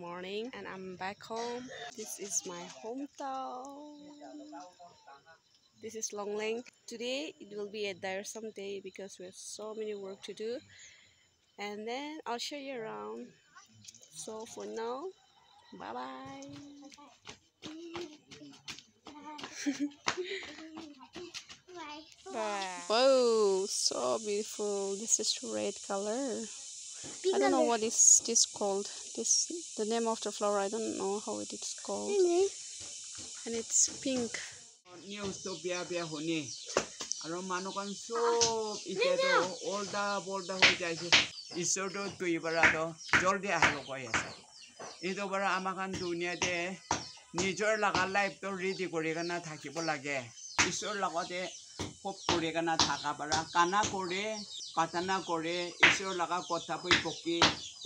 morning and I'm back home. This is my hometown. This is Longleng. Today it will be a tiresome day because we have so many work to do. And then I'll show you around. So for now, bye bye. bye. Whoa, so beautiful. This is red color. I don't know what is this called. This the name of the flower. I don't know how it is called. And it's pink. নিউজটো বেয়া বেয়া শুনি আৰু মানুহখন চব এতিয়াতো ওল্টা পোল্টা হৈ যাইছে ঈশ্বৰটো তুই পৰাতো জলদি আহিব কৈ আছে এইটো পৰা আমাখান দুনিয়াতে নিজৰ লগা লাইফটো ৰেডি কৰি কেনে থাকিব লাগে ঈশ্বৰৰ লগতে খুব কৰি কেনে থকা পৰা কানা কৰি প্ৰাৰ্থনা কৰি ঈশ্বৰৰ লগা কথা কৈ পকি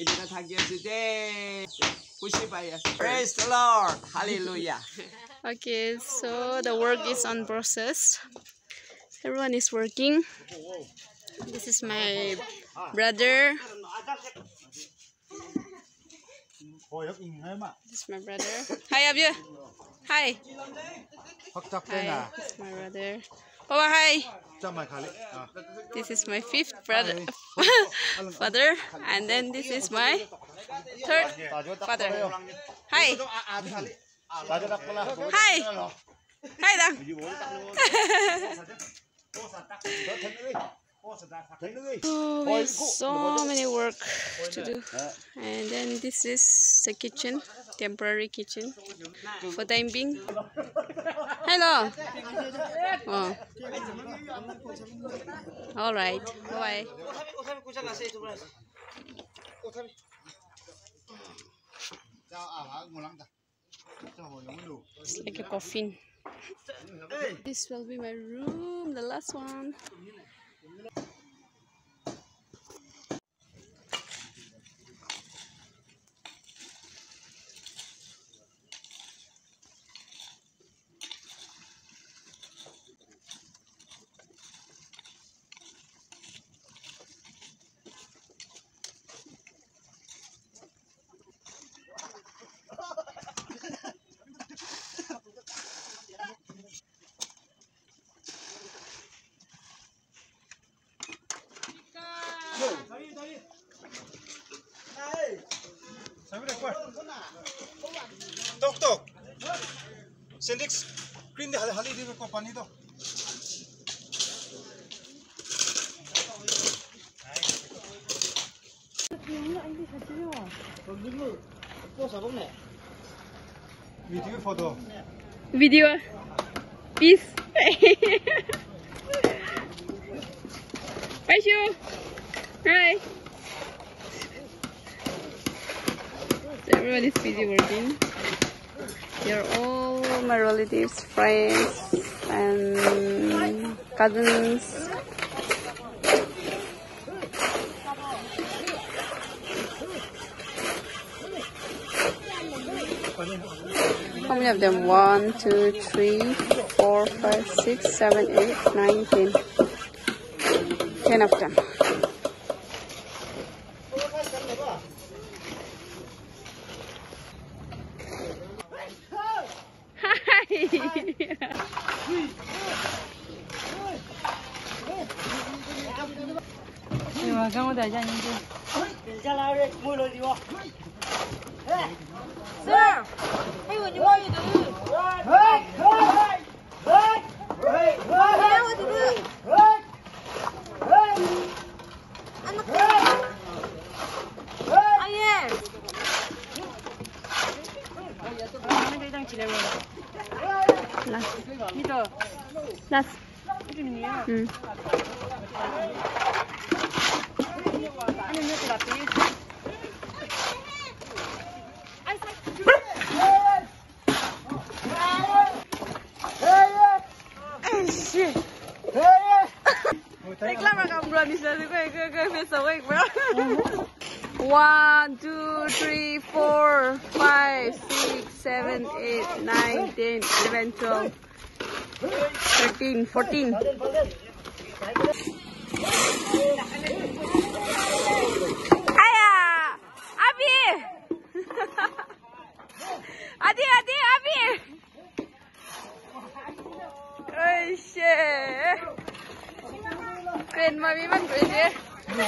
এনেকৈ থাকি আছো দেই খুচি পাই আছো Praise the Lord. Hallelujah. Okay, so the work is on process. Everyone is working. This is my brother. This is my brother. Hi, Abia. Hi. Hi. This is my brother. Papa, hi. This is my fifth brother, father, and then this is my third father. Hi. Hi. Hi, Dang. Oh, so many work to do. And then this is the kitchen, temporary kitchen for time being. Hello. Oh. All right. Bye. It's like a coffin. This will be my room, the last one. Tok tok. Sendix green de hali hali di ko pani to. Video photo. Video. Peace. Bye, Shu. Hi. So everyone is busy working. They're all my relatives, friends, and cousins. How many of them? One, two, three, four, five, six, seven, eight, nine, ten. Ten of them. 跟我待一下，你姐。等下哪个人不会落地哇？是。还有你朋有。来来来来来来 gue gue bro. One, two, three, four, five, six, seven, eight, nine, ten, eleven, twelve, thirteen, fourteen. Ayah, Abi. Adi, Adi, Abi. Oh shit. Grandma, we went crazy. My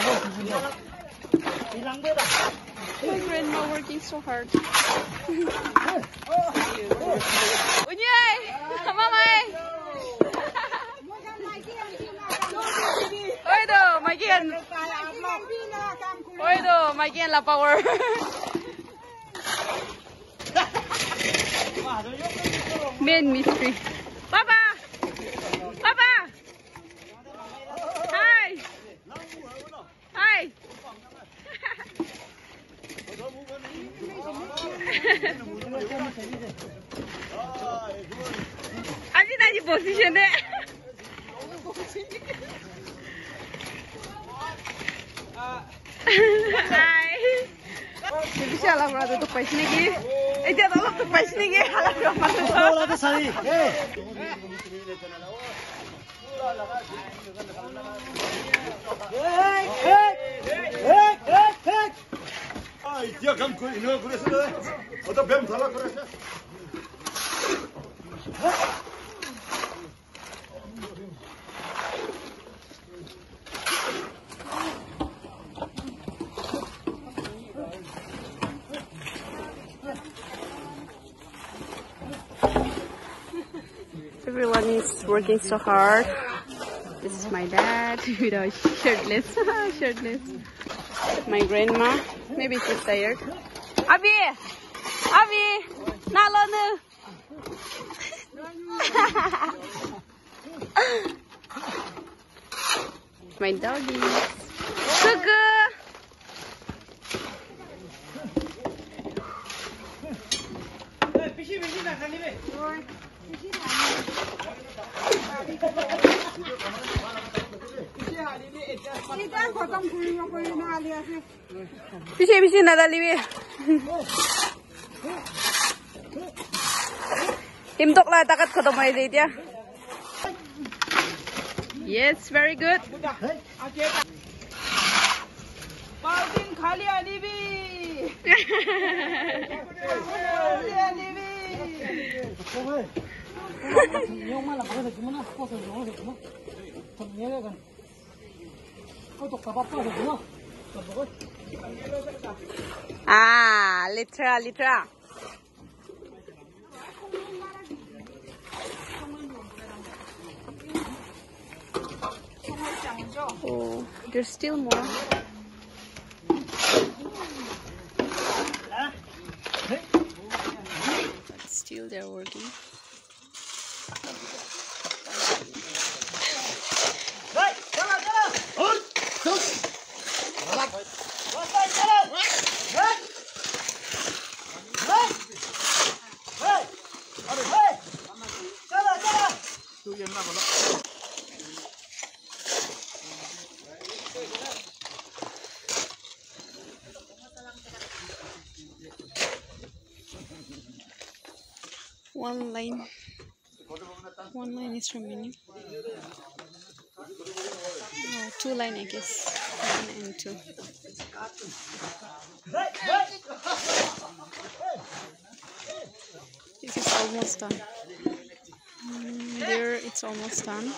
grandma working so hard. Unyay! Mamay! Oi do, do, la power. Main mystery. Papa! Papa! আজি আজি বসিছে দে দেখিছে আলাম ৰাজা তোক পাইছে নেকি এতিয়া অলপ তোক পাইছে নেকি আলাম Rahman Everyone is working so hard. This is my dad, you know, shirtless, shirtless. My grandma, maybe she's tired. Abi, Abi, nalonu. my doggy, Cuckoo. Pishi pishi nadali bi. Himtok lah takat ko tumay dito ya. Yes, very good. बाल्टिन खाली हाली B खाली हाली B Ah, literal, literal. Oh, there's still more. But still they're working. One line. One line is remaining. Oh, two line, I guess. One. This is almost done. Mm, there, it's almost done.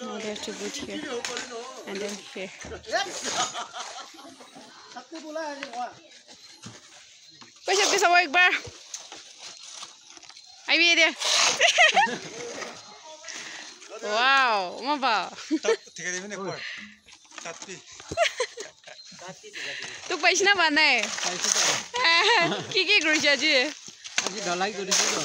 Now they have to put here and then here. Bisa bisa mau Iqbal. Wow, mana pak? Tiga ribu ni kor. Tati. Tati tiga ribu. Tuk payah siapa mana? Payah siapa? Kiki kerja je. Aji dah like tu di situ.